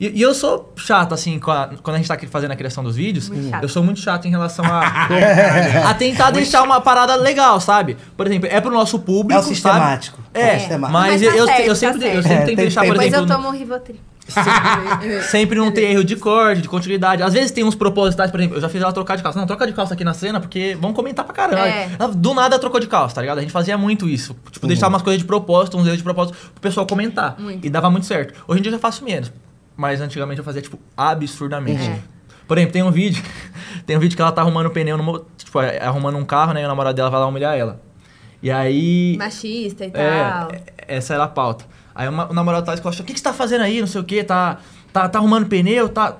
E, e eu sou chato, assim, com a- quando a gente tá aqui fazendo a criação dos vídeos, Muito chato. eu sou muito chato em relação a, a tentar deixar uma parada legal, sabe? Por exemplo, é pro nosso público, É o sistemático. sabe? É É, sistemático. mas, Mas eu, tá eu, certo, eu tá sempre, eu sempre É, tento tem- deixar, tem- por Mas exemplo, eu tomo Rivotril. sempre não ter erro de corte, de continuidade. Às vezes tem uns propositais, por exemplo, eu já fiz ela trocar de calça. Não, troca de calça aqui na cena, porque vão comentar pra caralho. É. Do nada trocou de calça, tá ligado? A gente fazia muito isso. Tipo, deixar umas coisas de propósito, uns erros de propósito, pro pessoal comentar. Muito. E dava muito certo. Hoje em dia eu já faço menos. Mas antigamente eu fazia, tipo, absurdamente. É. Por exemplo, tem um vídeo. tem um vídeo que ela tá arrumando o pneu no. Tipo, é, arrumando um carro, né? E o namorado dela vai lá humilhar ela. E aí. Machista e tal. É, essa era a pauta. Aí uma- o namorado tá escosta, o que, que você tá fazendo aí? Não sei o que, tá, tá, tá arrumando pneu, tá.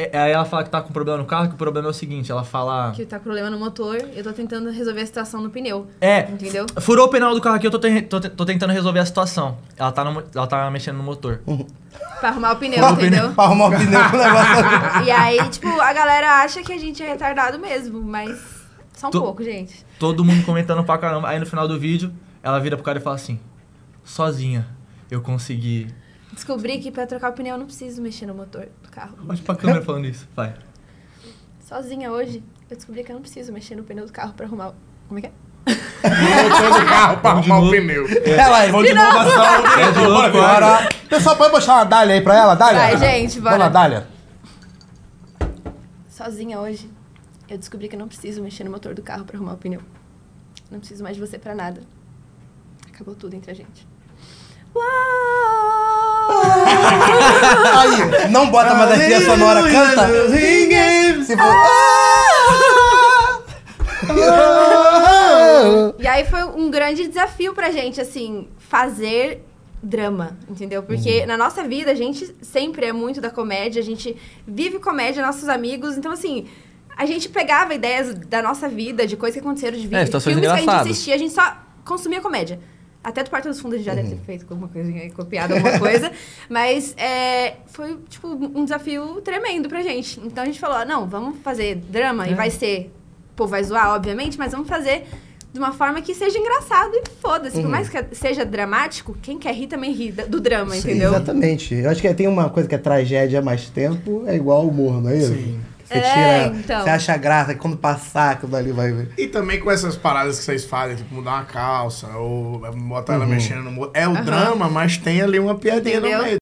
É, aí ela fala que tá com problema no carro, que o problema é o seguinte, ela fala. Que tá com problema no motor, eu tô tentando resolver a situação no pneu. É, Entendeu? furou o pneu do carro aqui, eu tô, te- tô, tô tentando resolver a situação. Ela tá, no ela tá mexendo no motor. Pra arrumar o pneu, entendeu? Pra arrumar o pneu com o negócio. E aí, tipo, a galera acha que a gente é retardado mesmo, mas só um pouco, gente. Todo mundo comentando pra caramba. Aí no final do vídeo, ela vira pro cara e fala assim: Sozinha, eu consegui. Descobri que pra trocar o pneu eu não preciso mexer no motor do carro. Olha pra câmera falando isso. Vai. Sozinha hoje, eu descobri que eu não preciso mexer no pneu do carro pra arrumar. o- Como é que é? motor do carro pra arrumar o pneu. É lá, vamos de inovação. É de novo, Bora. Pessoal, pode mostrar uma Dália aí pra ela? Dália? Vai, gente, bora. Vamos lá, Dália. Sozinha hoje, eu descobri que eu não preciso mexer no motor do carro pra arrumar o pneu. Não preciso mais de você pra nada. Acabou tudo entre a gente. Uau! Aí, não bota mais a trilha sonora, canta. Se for... E aí foi um grande desafio pra gente, assim, fazer drama, entendeu? Porque na nossa vida a gente sempre é muito da comédia, a gente vive comédia, nossos amigos, então assim, a gente pegava ideias da nossa vida, de coisas que aconteceram de vida, É, de filmes que a gente assistia, a gente só consumia comédia. Até do Porta dos Fundos a gente já deve ter feito alguma coisinha aí, copiado alguma coisa. Mas é, foi, tipo, um desafio tremendo pra gente. Então a gente falou, não, vamos fazer drama e vai ser... Pô, vai zoar, obviamente, mas vamos fazer de uma forma que seja engraçado e foda-se. Por mais que seja dramático, quem quer rir também ri do drama, Sim, entendeu? Exatamente. Eu acho que tem uma coisa que é tragédia há mais tempo, é igual humor, não é isso? Sim. Você É, tira, então. você acha graça, que quando passar aquilo dali vai ver. E também com essas paradas que vocês fazem, tipo mudar uma calça, ou botar ela Uhum. mexendo no. É o drama, mas tem ali uma piadinha Entendeu? no meio.